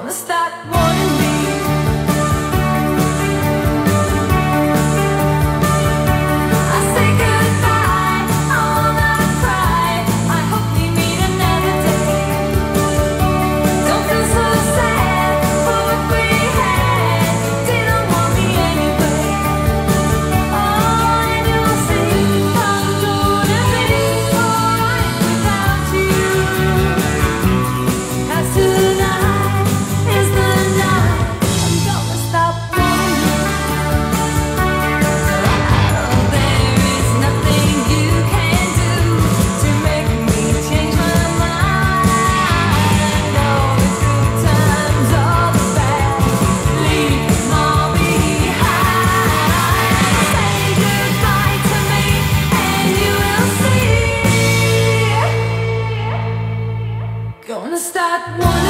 Gonna start wanting me